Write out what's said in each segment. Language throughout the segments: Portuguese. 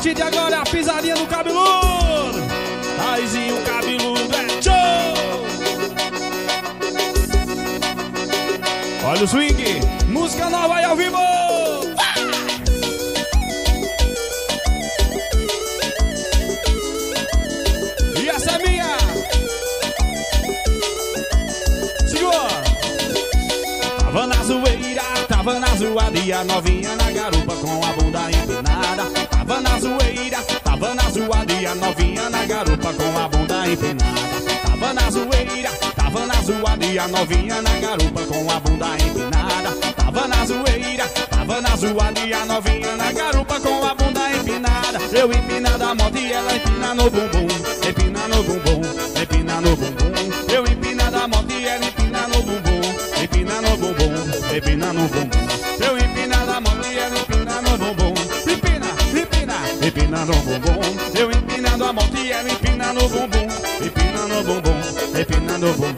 partir de agora é a pisadinha do cabeludo. Taizinho cabeludo é show. Olha o swing, música nova aí ao vivo. E essa é minha. Segura. Tava na zoeira, tava na zoada e novinha na garupa com a bunda a novinha na garupa com a bunda empinada. Tava na zoeira, tava na zoada e a novinha na garupa com a bunda empinada. Tava na zoeira, tava na zoada e a novinha na garupa com a bunda empinada. Eu empinando a moto e ela empina no bumbum, empina no bumbum, empina no bumbum. Eu empinando a moto e ela empina no bumbum, empina no bumbum, empina no bumbum. Eu empinando a moto e ela empina no bumbum, empina, empina, empina no bumbum. Bumbum.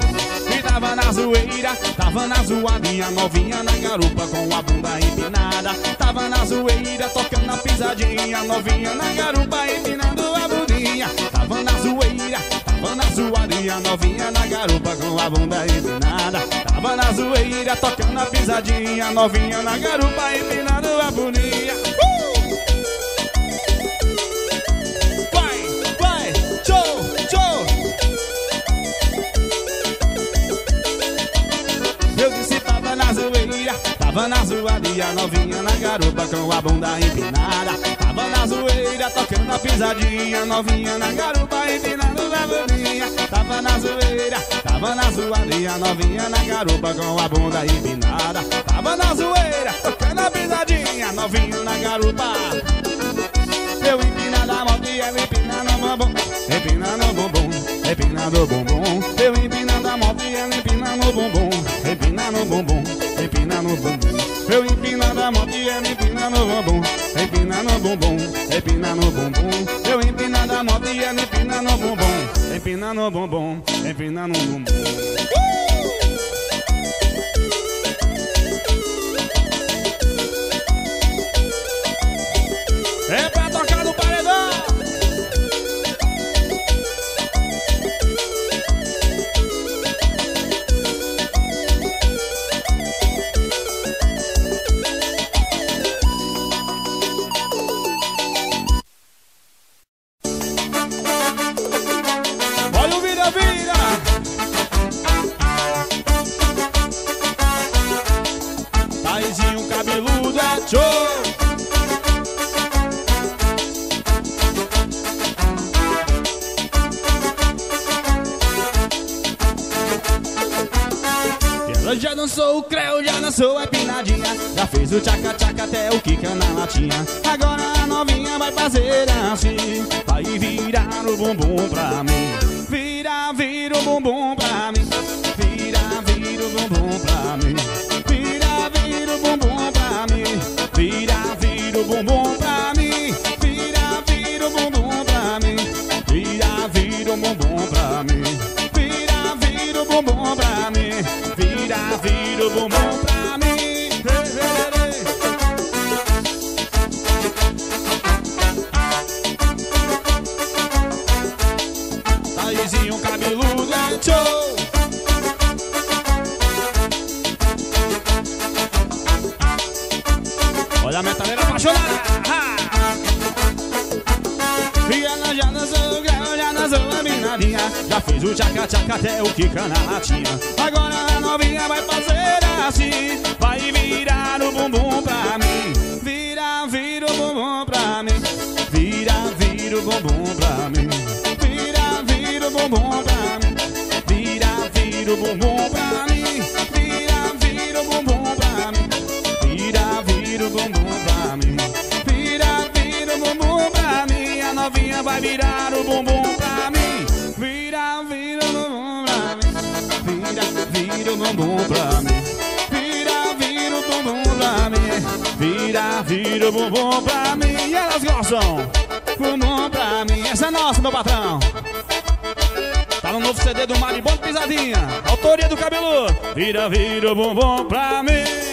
E tava na zoeira, tava na zoadinha, novinha na garupa com a bunda empinada. Tava na zoeira, tocando na pisadinha, novinha na garupa empinando a bundinha. Tava na zoeira, tava na zoadinha, novinha na garupa com a bunda empinada. Tava na zoeira, tocando na pisadinha, novinha na garupa empinando a bundinha. Uh! Tava na zoada e a novinha na garupa com a bunda empinada. Tava na zoeira, tocando a pisadinha, novinha na garupa empinando a bundinha. Tava na zoeira, tava na zoada e a novinha na garupa com a bunda empinada. Tava na zoeira, tocando a pisadinha, novinha na garupa. Eu empinando a moto e ela empinando o bumbum Empinando o bumbum, empinando o bumbum Eu empinando a moto e ela empinando no bumbum, empina no bumbum, empina no bumbum. Eu empina da mão e ela empina no bumbum, empina no bumbum, empina no bumbum. Eu empina da mão e ela empina no bumbum, empina no bumbum, empina no bumbum. Dançou o creu, já dançou a pinadinha Já fez o tchaca-tchaca até o kika na latinha. Agora a novinha vai fazer assim. Vai virar o bumbum pra mim. Vira, vira o bumbum pra mim. Vira, vira o bumbum pra mim. Vira, vira o bumbum pra mim. Vira, vira o bumbum vira o bumbum pra mim. Taizinho cabeludo é show Olha a metaleira apaixonada! E ela já dançou dançou a minadinha Já fez o tchaca-tchaca até o kika na latinha Agora a novinha vai fazer assim Vai virar o bumbum pra mim. Vira, vira o bumbum pra mim. Vira, vira o bumbum pra mim. Vira, vira o bumbum pra mim. Vira, vira o bumbum pra mim. Vira, vira o bumbum pra mim. Vira, vira o bumbum pra mim. Vira, vira o bumbum pra mim. A novinha vai virar o bumbum bumbum pra mim. Vira, vira o bumbum pra mim. Vira, vira o bumbum pra mim. E elas gostam. Bumbum pra mim. Essa é nossa, meu patrão. Tá no novo CD do Maribon Pisadinha. Autoria do Cabelo Vira, vira o bumbum pra mim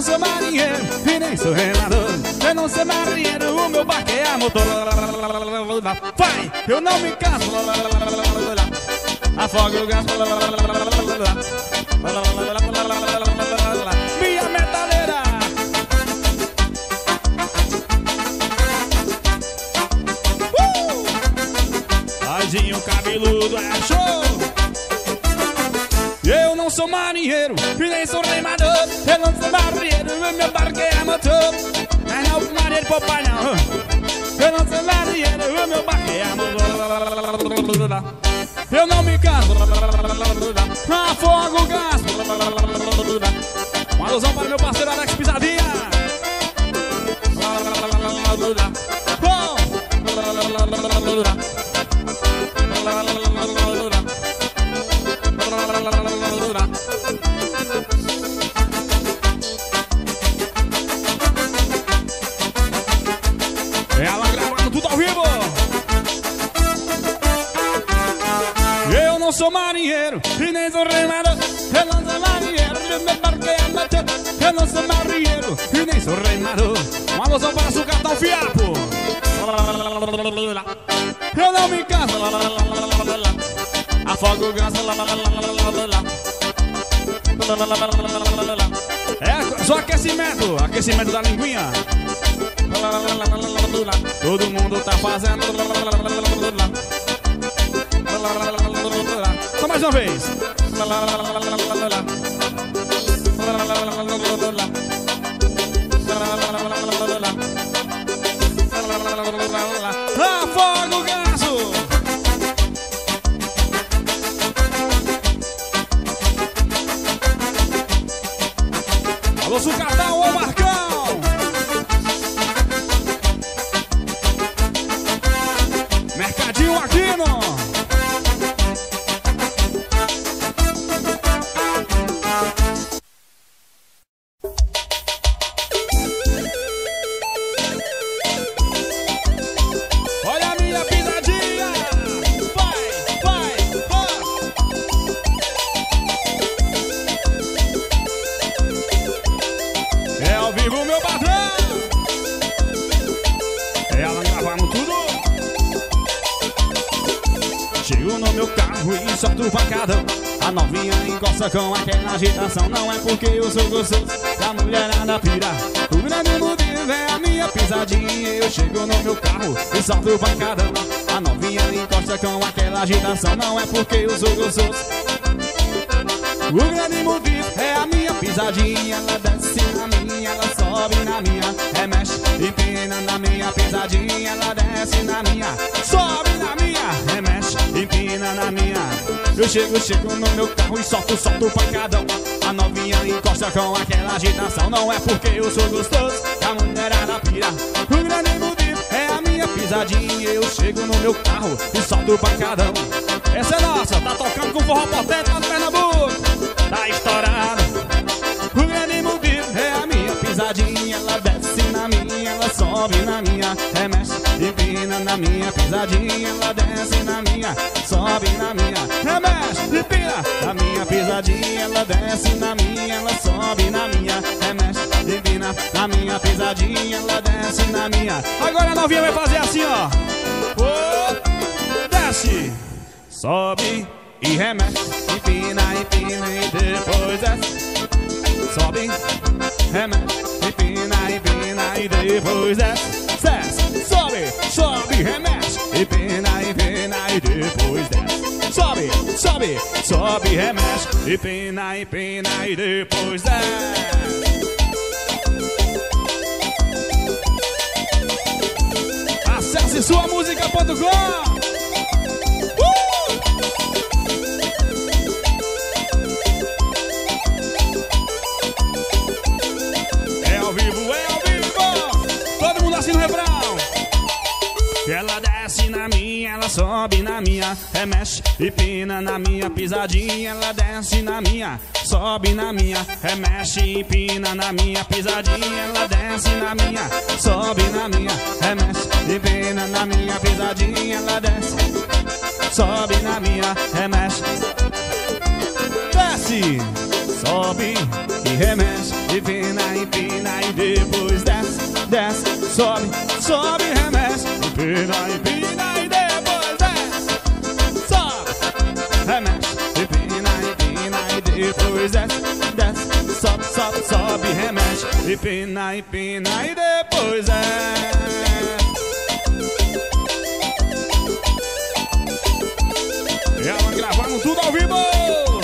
não sou marinheiro e nem sou remador. Eu não sou marinheiro, o meu barco é a motor. Vai, eu não me canso. Afoga o gás. Minha metaleira. Uh! Cabeludo é show. Eu não sou marinheiro e nem sou remador. Eu não sou marinheiro, e meu barco é motor. Mas não marinheiro papai não. Eu não sou marinheiro, e meu barco é motor. Eu não me canso. Afogo o gás. Uma alusão para meu parceiro Alex sou marinheiro e nem sou remador. Eu não sou marinheiro, eu me barquei a. Eu não sou marinheiro e nem sou remador. Uma alusão para o fiapo. Eu não me canso. Afogo o ganso. É só aquecimento, aquecimento da linguinha. Todo mundo tá fazendo. Mais uma vez. No meu carro e solto o pancadão. A novinha encosta com aquela agitação. Não é porque eu sou gostoso, a mulherada pira. O grande motivo é a minha pisadinha. Eu chego no meu carro e solto o pancadão. A novinha encosta com aquela agitação. Não é porque eu sou gostoso. O grande motivo é a minha pisadinha. Ela desce na minha, ela sobe na minha. Remexe, empina na minha pisadinha. Ela desce na minha, sobe na minha. Remexe, empina na minha. Eu chego, chego no meu carro e solto, solto pancadão. A novinha encosta com aquela agitação. Não é porque eu sou gostoso, a mulherada pira. O grande motivo é a minha pisadinha. Eu chego no meu carro e solto pancadão. Essa é nossa, tá tocando com forró potente lá no Pernambuco. Tá estourado. O grande motivo é a minha pisadinha. Sobe na minha. Remexe, empina na minha pisadinha. Ela desce na minha, sobe na minha. Remexe, empina na minha pisadinha. Ela desce na minha, ela sobe na minha. Remexe, empina na minha pisadinha. Ela desce na minha. Agora a novinha vai fazer assim, ó. Ô, desce, sobe e remexe. Empina, empina e depois desce. Sobe, remexe, empina, empina e depois desce. Desce, sobe, sobe, remexe, empina, empina e depois desce. Sobe, sobe, sobe, remexe, empina, empina e depois desce. Acesse sua música.com. Ela desce na minha, ela sobe na minha. remexe e pina na minha pisadinha. Ela desce na minha, sobe na minha, remexe e pina na minha pisadinha. Ela desce na minha, sobe na minha, remexe e pina na minha pisadinha. Ela desce, sobe na minha, remexe, desce, sobe e remexe e pina e pina e depois desce, desce, sobe, sobe, remexe pina e pina e depois desce, sobe, remexe e pina e pina e depois desce, desce, sobe, sobe, sobe, remexe e pina e pina e depois desce. E ela gravando tudo ao vivo!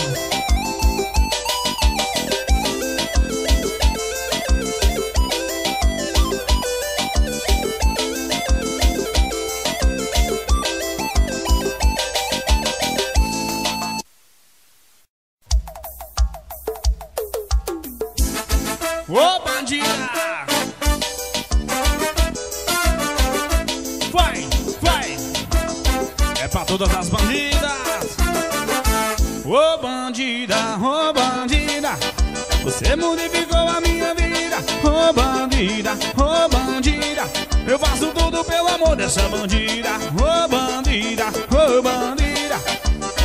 Você modificou a minha vida! Ô bandida, ô bandida! Eu faço tudo pelo amor dessa bandida! Ô bandida, ô bandida!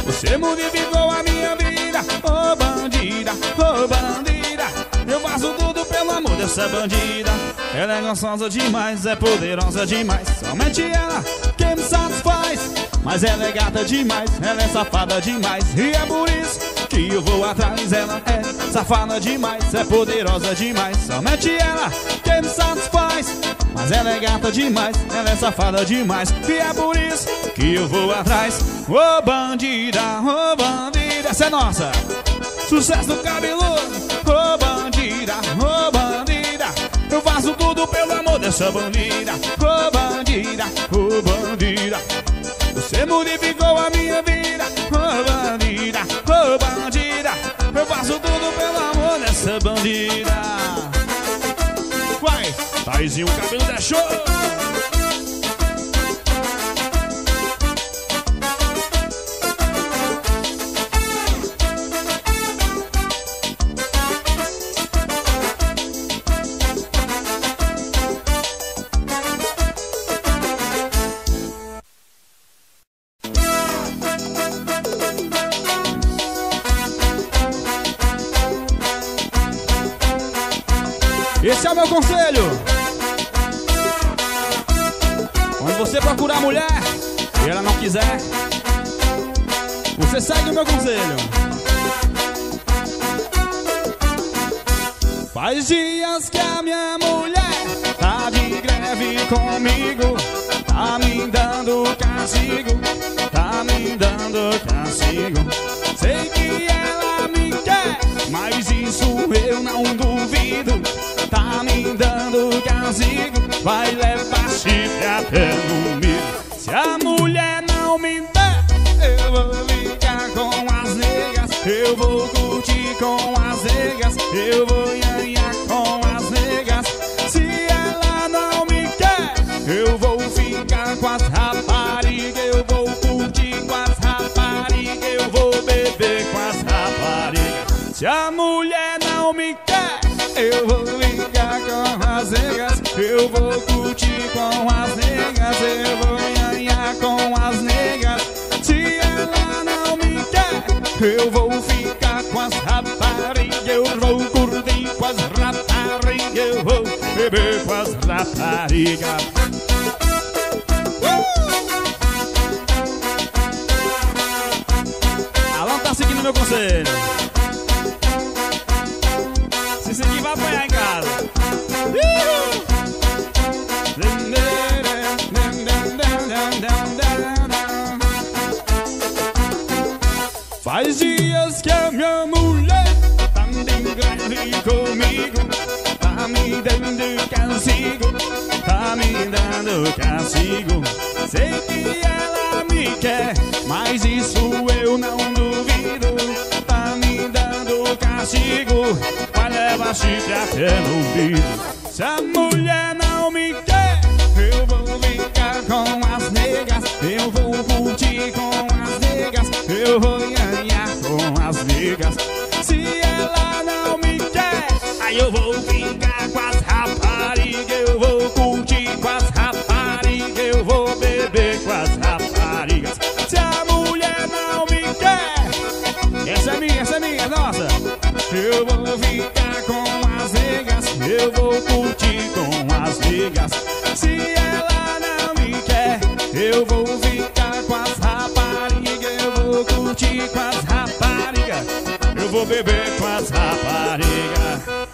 Você modificou a minha vida! Ô bandida, ô bandida! Eu faço tudo pelo amor dessa bandida. Ela é gostosa demais, é poderosa demais. Somente ela quem me satisfaz. Mas ela é gata demais, ela é safada demais. E é por isso que eu vou atrás. Ela é safada demais, é poderosa demais. Somente ela quem me satisfaz. Mas ela é gata demais, ela é safada demais. E é por isso que eu vou atrás. Ô oh, bandida, ô oh, bandida, essa é nossa. Sucesso do cabeludo, ô oh, bandida, ô oh, bandida. Eu faço tudo pelo amor dessa bandida, ô oh, bandida, ô oh, bandida. Você modificou a minha vida, ô bandida, ô bandida. Eu faço tudo pelo amor dessa bandida. Vai, Taizinho, o cabelo show. Ela não quiser, você segue o meu conselho. Faz dias que a minha mulher tá de greve comigo, tá me dando castigo, tá me dando castigo. Sei que ela me quer, mas isso eu não duvido. Tá me dando castigo, vai levar chifre até domingo. Se a mulher não me der, eu vou ficar com as negas, eu vou curtir com as negas, eu vou eu vou ficar com as raparigas, eu vou curtir com as raparigas, eu vou beber com as raparigas. Uh! Alan tá seguindo meu conselho. Faz dias que a minha mulher tá de greve comigo, tá me dando castigo, tá me dando castigo. Sei que ela me quer, mas isso eu não duvido. Tá me dando castigo, vai levar chifre até no. Se a mulher não me quer, eu vou ficar com as negas, eu vou curtir com as negas. eu vou com as ligas. Se ela não me quer, aí eu vou ficar com as raparigas. Eu vou curtir com as raparigas. Eu vou beber com as raparigas. Se a mulher não me quer, essa é minha, essa é minha, nossa. Eu vou ficar com as ligas. Eu vou curtir com as ligas. Se ela não me quer, eu vou ficar com as raparigas. Eu vou curtir com as raparigas. Vou beber com as raparigas.